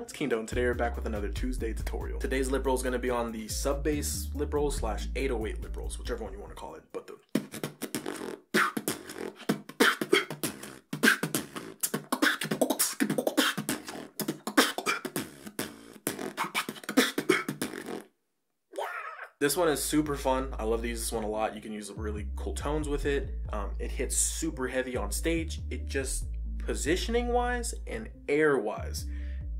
It's Kindo. Today we're back with another Tuesday tutorial. Today's lip roll is going to be on the sub bass lip roll slash 808 lip rolls, whichever one you want to call it. But the This one is super fun. I love to use this one a lot. You can use really cool tones with it. Um, it hits super heavy on stage. It just positioning wise and air wise,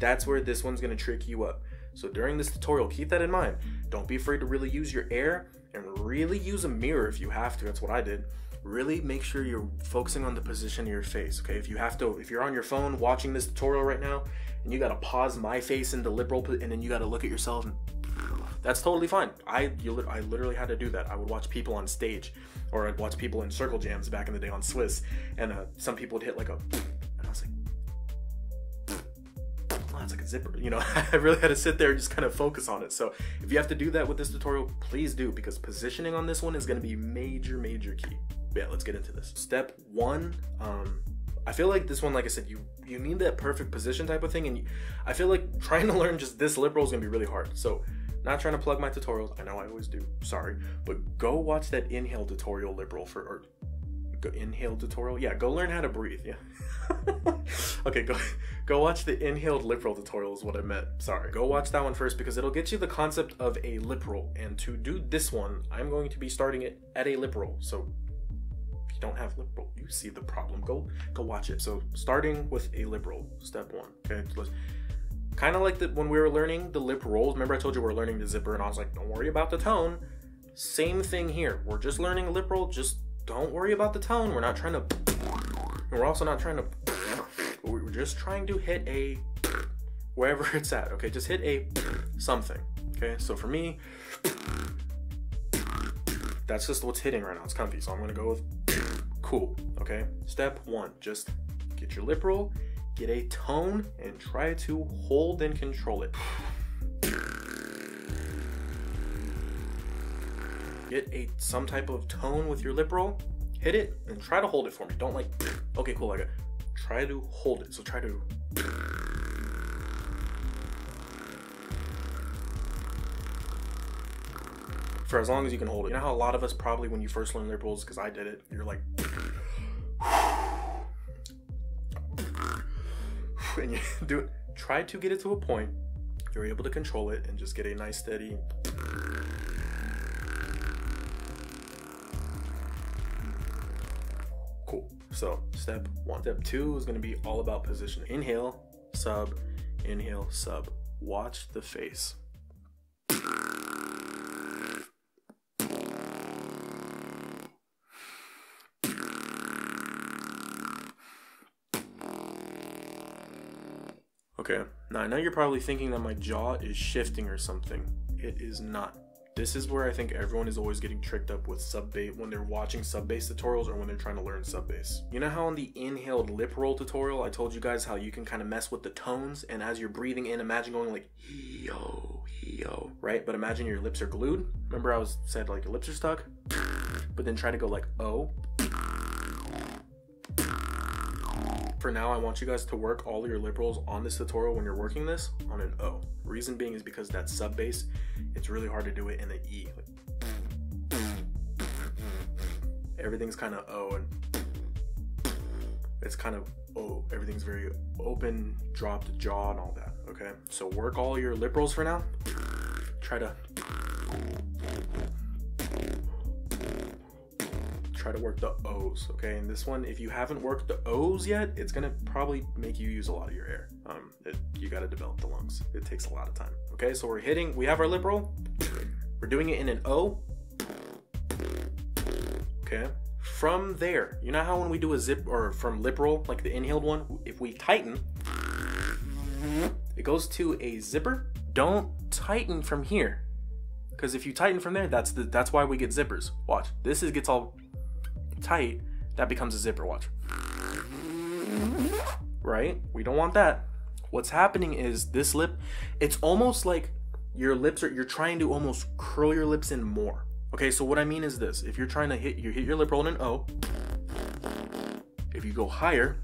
that's where this one's gonna trick you up. So during this tutorial, keep that in mind. Don't be afraid to really use your air and really use a mirror if you have to. That's what I did. Really make sure you're focusing on the position of your face. Okay, if you have to, if you're on your phone watching this tutorial right now and you gotta pause my face into roll and then you gotta look at yourself and that's totally fine. I you, I literally had to do that. I would watch people on stage, or I'd watch people in circle jams back in the day on Swiss, and uh, some people would hit like a, like a zipper. You know, I really had to sit there and just kind of focus on it. So if you have to do that with this tutorial, please do because positioning on this one is going to be major, major key. Yeah, let's get into this. Step one, um, I feel like this one, like I said, you you need that perfect position type of thing, and you, I feel like trying to learn just this lip roll is gonna be really hard. So not trying to plug my tutorials. I know I always do. Sorry, but go watch that inhale tutorial lip roll for or go inhale tutorial. Yeah, go learn how to breathe. Yeah. okay, go go watch the inhaled lip roll tutorial is what I meant. Sorry. Go watch that one first because it'll get you the concept of a lip roll. And to do this one, I'm going to be starting it at a lip roll. So if you don't have lip roll, you see the problem. Go go watch it. So starting with a lip roll, step one. Okay, let's Kind of like the, when we were learning the lip rolls. Remember I told you we are learning the zipper and I was like, don't worry about the tone. Same thing here. We're just learning lip roll. Just don't worry about the tone. We're not trying to... we're also not trying to... We're just trying to hit a... Wherever it's at, okay? Just hit a something, okay? So for me, that's just what's hitting right now. It's comfy, so I'm gonna go with cool, okay? Step one, just get your lip roll get a tone and try to hold and control it. Get a some type of tone with your lip roll, hit it, and try to hold it for me. Don't like, okay, cool, I got Try to hold it. So try to for as long as you can hold it. You know how a lot of us probably when you first learn lip rolls, because I did it, you're like and you do it. Try to get it to a point you're able to control it and just get a nice steady. Cool. So step one. Step two is gonna be all about position. Inhale, sub, inhale, sub. Watch the face. Okay, now I know you're probably thinking that my jaw is shifting or something. It is not. This is where I think everyone is always getting tricked up with sub bass when they're watching sub bass tutorials or when they're trying to learn sub bass. You know how in the inhaled lip roll tutorial I told you guys how you can kind of mess with the tones and as you're breathing in, imagine going like yo, yo, right? But imagine your lips are glued. Remember I was said like your lips are stuck? But then try to go like oh, For now, I want you guys to work all your lip rolls on this tutorial when you're working this on an O. Reason being is because that sub bass, it's really hard to do it in an E. Everything's kind of O and it's kind of O. Everything's very open, dropped jaw and all that, okay? So work all your lip rolls for now. Try to try to work the O's, okay? And this one, if you haven't worked the O's yet, it's gonna probably make you use a lot of your air. Um, it, you gotta develop the lungs. It takes a lot of time. Okay, so we're hitting, we have our lip roll. We're doing it in an O. Okay, from there, you know how when we do a zip or from lip roll, like the inhaled one, if we tighten, it goes to a zipper. Don't tighten from here. Because if you tighten from there, that's the that's why we get zippers. Watch. This is gets all tight, that becomes a zipper watch. Right? We don't want that. What's happening is this lip, it's almost like your lips are, you're trying to almost curl your lips in more. Okay, so what I mean is this. If you're trying to hit, you hit your lip roll in an O. If you go higher,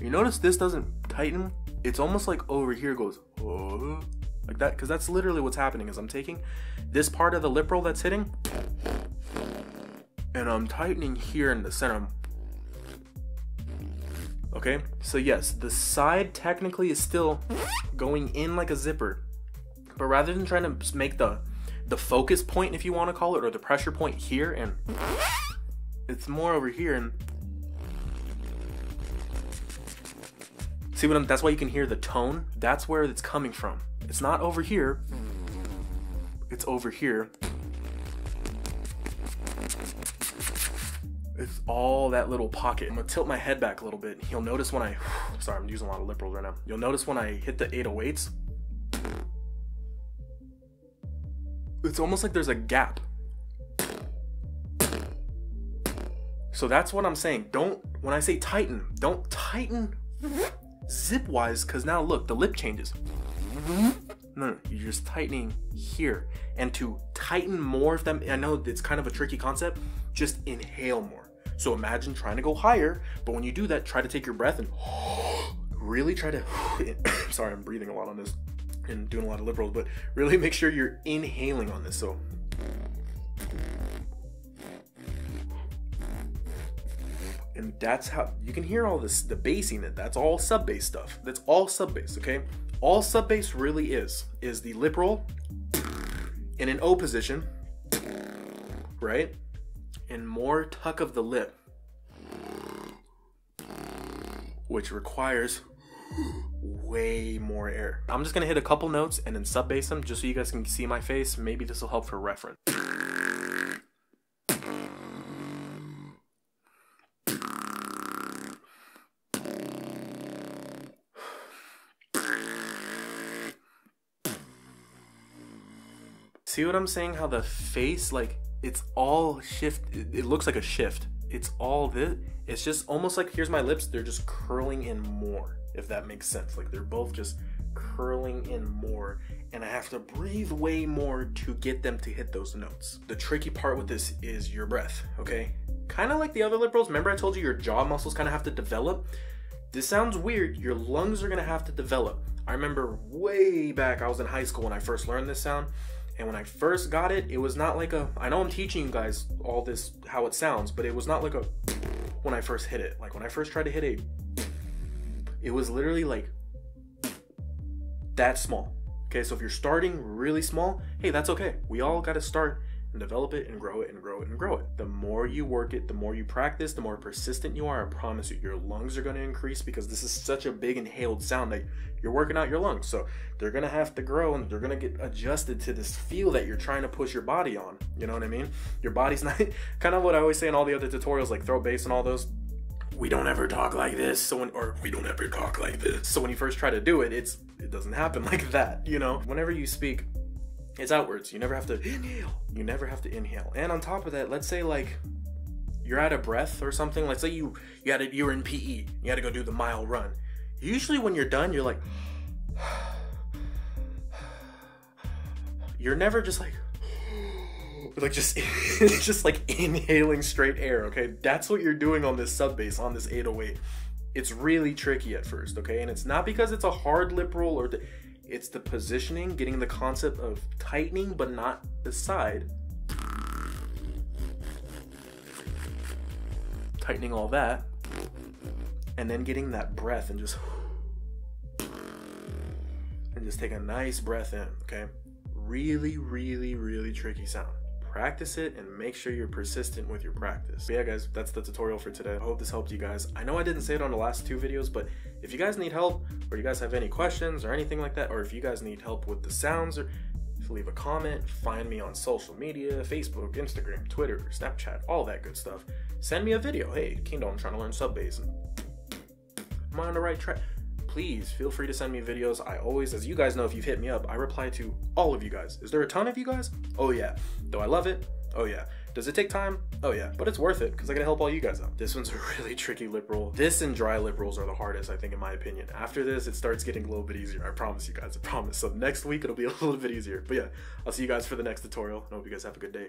you notice this doesn't tighten, it's almost like over here goes, oh, like that, because that's literally what's happening is I'm taking this part of the lip roll that's hitting, and I'm tightening here in the center. Okay, so yes, the side technically is still going in like a zipper, but rather than trying to make the the focus point, if you want to call it, or the pressure point here, and it's more over here, and see what I'm. That's why you can hear the tone. That's where it's coming from. It's not over here. It's over here. It's all that little pocket. I'm gonna tilt my head back a little bit. You'll notice when I, sorry, I'm using a lot of lip rolls right now. You'll notice when I hit the 808s, it's almost like there's a gap. So that's what I'm saying. Don't, when I say tighten, don't tighten zip wise, because now look, the lip changes. No, no, you're just tightening here. And to tighten more, of them, I know it's kind of a tricky concept, just inhale more. So imagine trying to go higher, but when you do that, try to take your breath and really try to. sorry, I'm breathing a lot on this and doing a lot of lip rolls, but really make sure you're inhaling on this. So. And that's how you can hear all this, the bassing, it. that's all sub bass stuff. That's all sub bass, okay? All sub bass really is, is the lip roll in an O position, right? And more tuck of the lip, which requires way more air. I'm just gonna hit a couple notes and then sub bass them just so you guys can see my face. Maybe this will help for reference. See what I'm saying? How the face, like, it's all shift. It, looks like a shift. It's all this. It's just almost like here's my lips. They're just curling in more, if that makes sense. Like they're both just curling in more, and I have to breathe way more to get them to hit those notes. The tricky part with this is your breath. Okay, kind of like the other lip rolls. Remember I told you your jaw muscles kind of have to develop. This sounds weird. Your lungs are gonna have to develop. I remember way back, I was in high school when I first learned this sound and when I first got it, it was not like a. I know I'm teaching you guys all this how it sounds, but it was not like a. When I first hit it, like when I first tried to hit a. It was literally like. That small. Okay, so if you're starting really small, hey, that's okay. We all got to start and develop it and grow it and grow it and grow it. The more you work it, the more you practice, the more persistent you are. I promise you, your lungs are going to increase because this is such a big inhaled sound that you're working out your lungs. So they're going to have to grow and they're going to get adjusted to this feel that you're trying to push your body on. You know what I mean? Your body's not kind of what I always say in all the other tutorials, like throat bass and all those we don't ever talk like this so when or we don't ever talk like this so when you first try to do it it's it doesn't happen like that you know whenever you speak it's outwards. You never have to inhale. You never have to inhale. And on top of that, let's say like you're out of breath or something. Let's say you you had a, you're in PE. You had to go do the mile run. Usually when you're done, you're like you're never just like like just just like inhaling straight air, okay? That's what you're doing on this sub bass on this 808. It's really tricky at first, okay? And it's not because it's a hard lip roll or th- it's the positioning, getting the concept of tightening but not the side. Tightening all that. And then getting that breath and just and just take a nice breath in, okay? Really, really, really tricky sound practice it and make sure you're persistent with your practice. But yeah guys, that's the tutorial for today. I hope this helped you guys. I know I didn't say it on the last two videos, but if you guys need help or you guys have any questions or anything like that, or if you guys need help with the sounds or leave a comment, find me on social media, Facebook, Instagram, Twitter, Snapchat, all that good stuff. Send me a video. Hey, Kindo, I'm trying to learn sub bass. Am I on the right track? Please feel free to send me videos. I always, as you guys know, if you've hit me up, I reply to all of you guys. Is there a ton of you guys? Oh yeah. Do I love it? Oh yeah. Does it take time? Oh yeah, but it's worth it because I gotta help all you guys out. This one's a really tricky lip roll. This and dry lip rolls are the hardest, I think, in my opinion. After this, it starts getting a little bit easier. I promise you guys, I promise. So next week, it'll be a little bit easier. But yeah, I'll see you guys for the next tutorial. I hope you guys have a good day.